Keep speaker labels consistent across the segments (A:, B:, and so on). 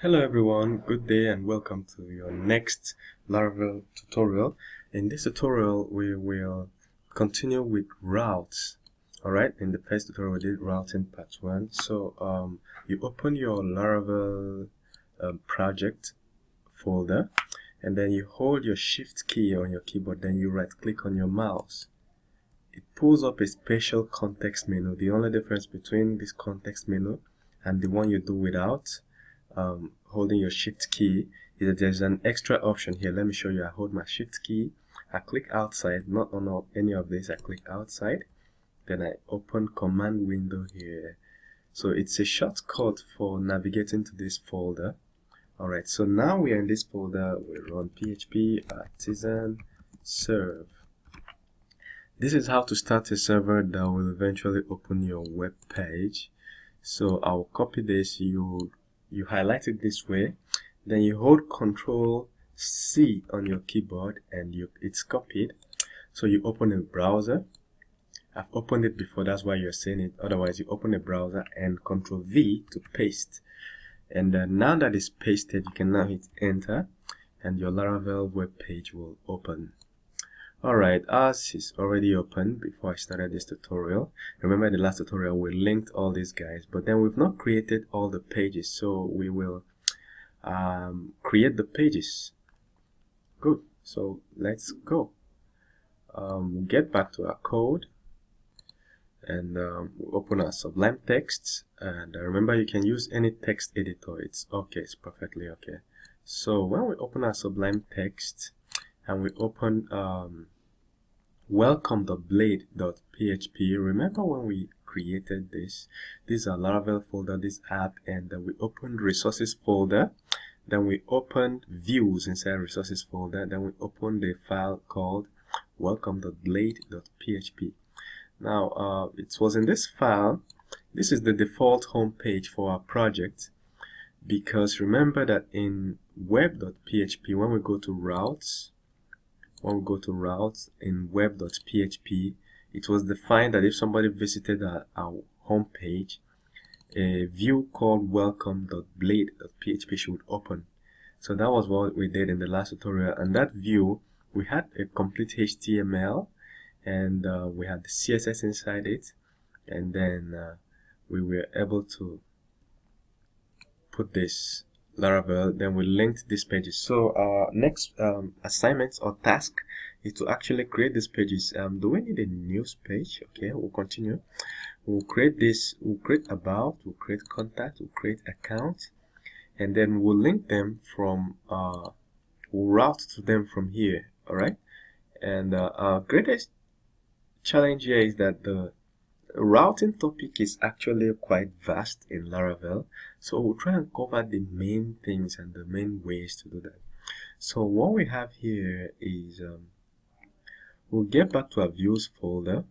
A: Hello everyone, good day and welcome to your next Laravel tutorial. In this tutorial we will continue with routes. Alright, in the first tutorial we did routing part 1. So um, you open your Laravel um, project folder and then you hold your shift key on your keyboard then you right click on your mouse. It pulls up a special context menu. The only difference between this context menu and the one you do without um, holding your shift key is that there's an extra option here. Let me show you. I hold my shift key. I click outside, not on any of this. I click outside. Then I open command window here. So it's a shortcut for navigating to this folder. Alright, so now we are in this folder. We run php artisan serve. This is how to start a server that will eventually open your web page. So I'll copy this. You you highlight it this way then you hold control C on your keyboard and you it's copied. So you open a browser. I've opened it before that's why you're seeing it. Otherwise you open a browser and control V to paste. And uh, now that it's pasted you can now hit enter and your Laravel web page will open Alright, as is already open before I started this tutorial. Remember the last tutorial we linked all these guys, but then we've not created all the pages, so we will um, create the pages. Good, so let's go. Um, get back to our code and um, open our Sublime Text. And uh, remember, you can use any text editor. It's okay, it's perfectly okay. So when we open our Sublime Text, and we open um, welcome.blade.php. Remember when we created this? This is a Laravel folder, this app, and then we opened resources folder. Then we opened views inside resources folder. Then we opened the file called welcome.blade.php. Now, uh, it was in this file. This is the default home page for our project because remember that in web.php, when we go to routes, we go to routes in web.php, it was defined that if somebody visited our, our home page, a view called welcome.blade.php should open. So that was what we did in the last tutorial. And that view, we had a complete HTML and uh, we had the CSS inside it. And then uh, we were able to put this Laravel, then we linked these pages. So our next um, assignment or task is to actually create these pages. Um, do we need a news page? Okay, we'll continue. We'll create this, we'll create about, we'll create contact, we'll create account, and then we'll link them from, uh, we'll route to them from here, all right? And uh, our greatest challenge here is that the routing topic is actually quite vast in Laravel so we'll try and cover the main things and the main ways to do that. So what we have here is um, we'll get back to our views folder.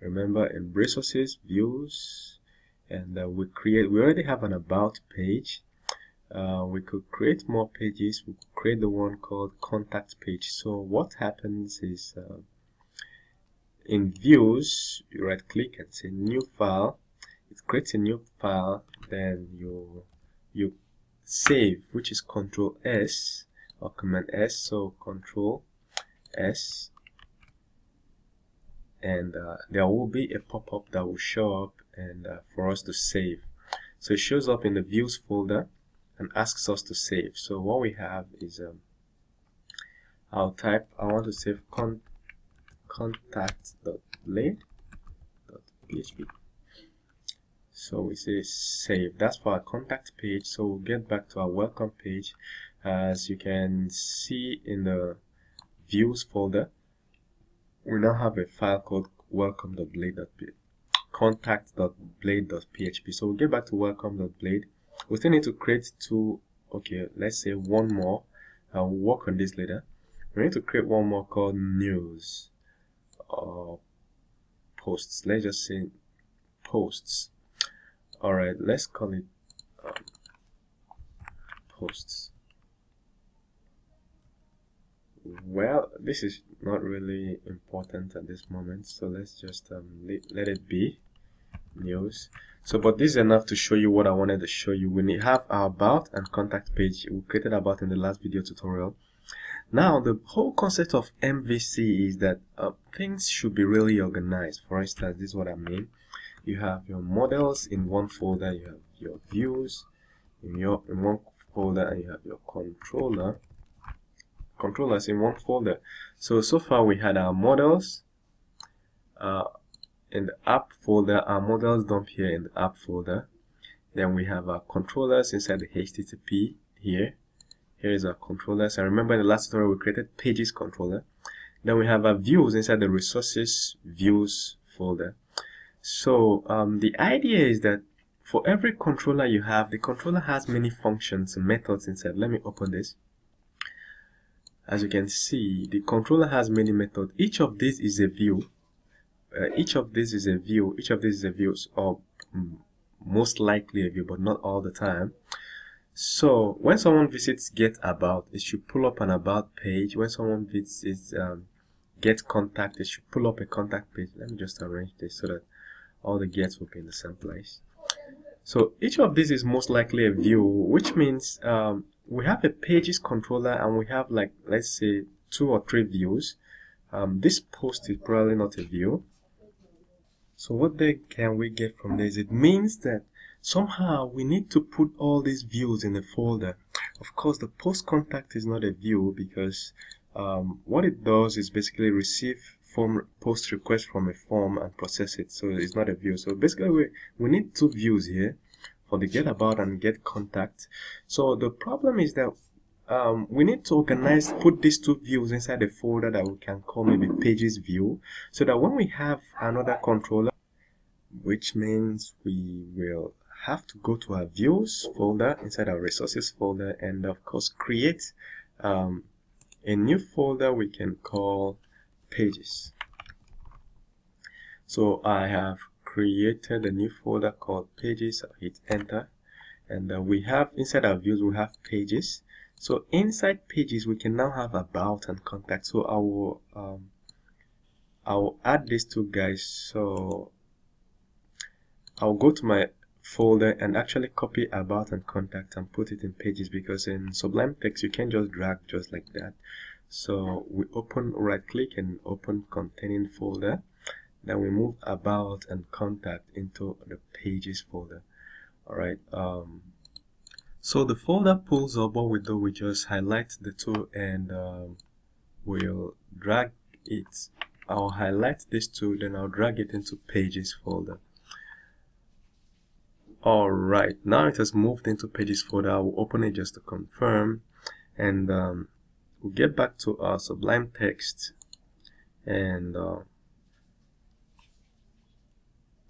A: Remember in resources views and uh, we create we already have an about page. Uh, we could create more pages. We could create the one called contact page. So what happens is uh, in views you right click and say new file. It creates a new file then you you save which is control s or command s so control s. And uh, there will be a pop-up that will show up and uh, for us to save. So it shows up in the views folder and asks us to save. So what we have is um, I'll type I want to save con contact.blade.php so we say save. That's for our contact page. So we'll get back to our welcome page. As you can see in the views folder we now have a file called welcome.blade.php contact.blade.php so we'll get back to welcome.blade we still need to create two okay let's say one more. I'll work on this later. We need to create one more called news uh, posts. Let's just say posts. All right let's call it um, posts. Well this is not really important at this moment so let's just um, let, let it be news. So but this is enough to show you what i wanted to show you. We have our about and contact page we created about in the last video tutorial now the whole concept of mvc is that uh, things should be really organized. For instance this is what i mean. You have your models in one folder you have your views in your in one folder and you have your controller controllers in one folder. So so far we had our models uh, in the app folder. Our models dump here in the app folder. Then we have our controllers inside the http here here is our controllers and remember in the last tutorial we created pages controller. Then we have our views inside the resources views folder. So um, the idea is that for every controller you have the controller has many functions and methods inside. Let me open this. As you can see the controller has many methods. Each of these is a view. Uh, each of these is a view. Each of these is a view. Or mm, most likely a view but not all the time so when someone visits get about it should pull up an about page. When someone visits um, get contact it should pull up a contact page. Let me just arrange this so that all the gets will be in the same place. So each of these is most likely a view which means um, we have a pages controller and we have like let's say two or three views. Um, this post is probably not a view. So what then can we get from this? It means that somehow we need to put all these views in a folder. Of course, the post contact is not a view because um, what it does is basically receive form post request from a form and process it. So it's not a view. So basically, we, we need two views here for the get about and get contact. So the problem is that um, we need to organize, put these two views inside a folder that we can call maybe pages view so that when we have another controller, which means we will have to go to our views folder inside our resources folder and of course create um, a new folder we can call pages. So I have created a new folder called pages. I'll hit enter and uh, we have inside our views we have pages so inside pages, we can now have about and contact. So I will, um, I will add these two guys. So I'll go to my folder and actually copy about and contact and put it in pages because in Sublime Text, you can just drag just like that. So we open right click and open containing folder. Then we move about and contact into the pages folder. All right. Um, so the folder pulls up, what we do, we just highlight the two and um, we'll drag it. I'll highlight this two, then I'll drag it into pages folder. Alright, now it has moved into pages folder. I'll open it just to confirm and um, we'll get back to our Sublime text and uh,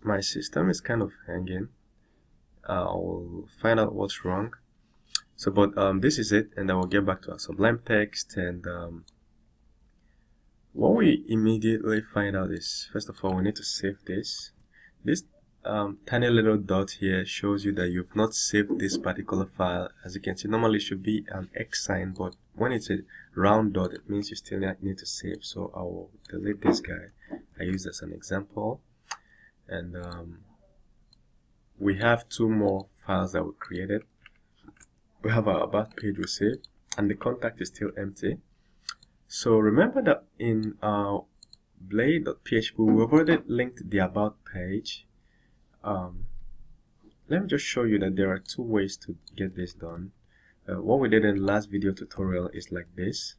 A: my system is kind of hanging. I'll find out what's wrong so, but um, this is it, and then we'll get back to our Sublime text. And um, what we immediately find out is, first of all, we need to save this. This um, tiny little dot here shows you that you've not saved this particular file. As you can see, normally it should be an X sign, but when it's a round dot, it means you still need to save. So I will delete this guy. I use as an example. And um, we have two more files that we created we have our about page we saved and the contact is still empty so remember that in our blade.php we've already linked the about page um, let me just show you that there are two ways to get this done. Uh, what we did in the last video tutorial is like this.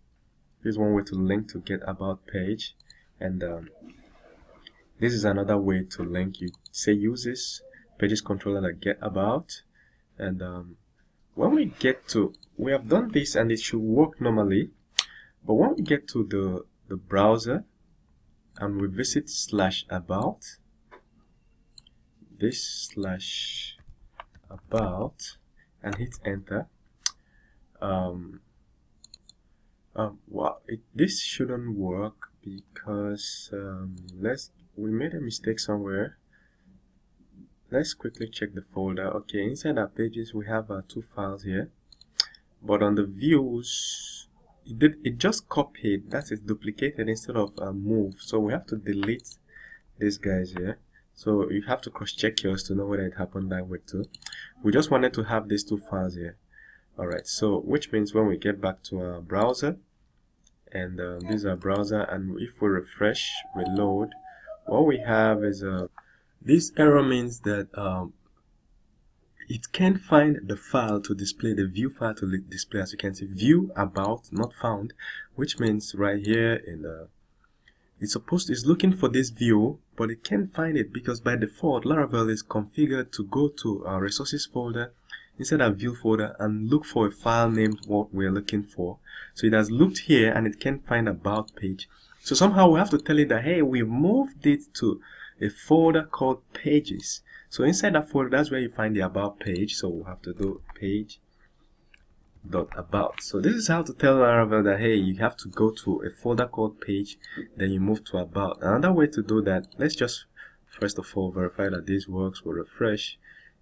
A: Is one way to link to get about page. And um, this is another way to link. You say use this pages controller that get about. And um, when we get to we have done this and it should work normally. But when we get to the the browser and we visit slash about this slash about and hit enter. Um, um well it, this shouldn't work because um, let's we made a mistake somewhere. Let's quickly check the folder. Okay inside our pages we have our two files here. But on the views it did it just copied that is duplicated instead of uh, move. So we have to delete these guys here so you have to cross-check yours to know whether it happened that way too. We just wanted to have these two files here. Alright so which means when we get back to our browser and uh, this is our browser and if we refresh reload what we have is a uh, this error means that um, it can't find the file to display the view file to display. As you can see view about not found which means right here in the it's supposed to, it's looking for this view but it can't find it because by default Laravel is configured to go to our resources folder instead of view folder and look for a file named what we're looking for. So it has looked here and it can't find about page. So somehow we have to tell it that hey we moved it to a folder called pages. So inside that folder, that's where you find the about page. So we'll have to do page dot about. So this is how to tell Laravel that hey, you have to go to a folder called page, then you move to about. Another way to do that, let's just first of all verify that this works. We'll refresh,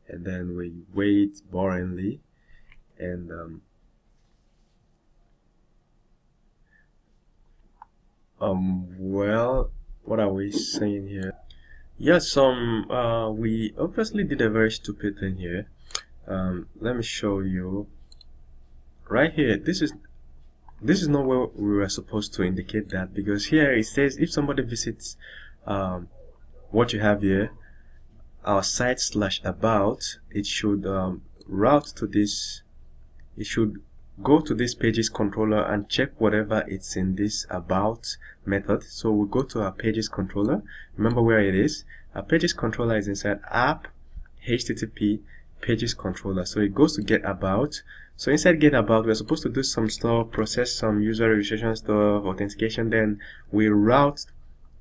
A: and then we wait boringly, and um, um well, what are we saying here? Yes, um, uh, we obviously did a very stupid thing here. Um, let me show you. Right here, this is this is not where we were supposed to indicate that because here it says if somebody visits um, what you have here, our site slash about, it should um, route to this. It should go to this pages controller and check whatever it's in this about method. So we go to our pages controller. Remember where it is? Our pages controller is inside app http pages controller. So it goes to get about so inside get about we're supposed to do some stuff process some user registration stuff authentication then we route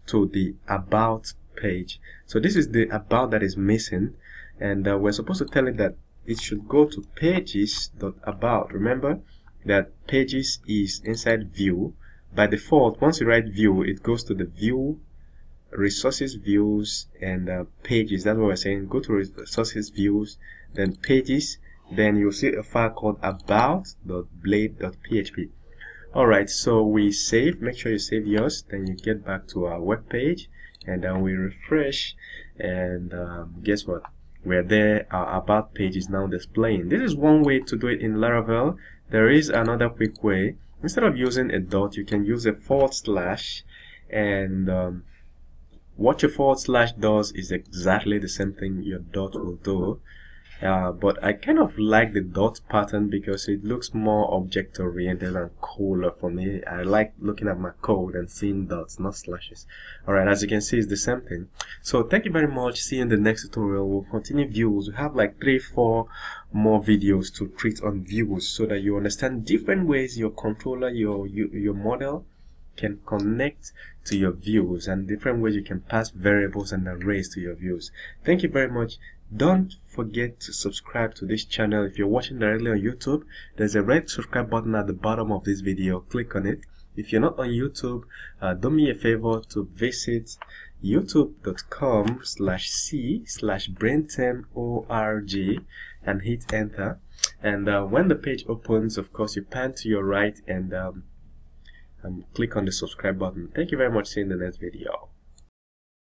A: to the about page so this is the about that is missing and uh, we're supposed to tell it that it should go to pages.about. Remember that pages is inside view. By default, once you write view, it goes to the view, resources views, and uh, pages. That's what we're saying. Go to resources views, then pages, then you'll see a file called about.blade.php. Alright, so we save, make sure you save yours, then you get back to our web page, and then we refresh, and um, guess what? we're there our about page is now displaying. This is one way to do it in Laravel. There is another quick way. Instead of using a dot, you can use a forward slash and um, what your forward slash does is exactly the same thing your dot will do uh, but I kind of like the dot pattern because it looks more object oriented and cooler for me. I like looking at my code and seeing dots, not slashes. Alright, as you can see, it's the same thing. So thank you very much. See you in the next tutorial. We'll continue views. We have like three, four more videos to treat on views so that you understand different ways your controller, your, your, your model can connect to your views and different ways you can pass variables and arrays to your views. Thank you very much. Don't forget to subscribe to this channel. If you're watching directly on YouTube, there's a red subscribe button at the bottom of this video. Click on it. If you're not on YouTube, uh, do me a favor to visit youtube.com slash c slash braintemorg and hit enter. And uh, when the page opens, of course, you pan to your right and, um, and click on the subscribe button. Thank you very much. See you in the next video.